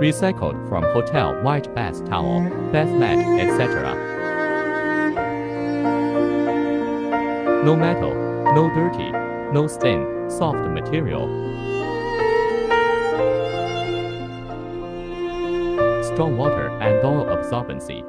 recycled from hotel white bath towel, bath mat, etc. No metal, no dirty, no stain, soft material. Strong water and oil absorbency.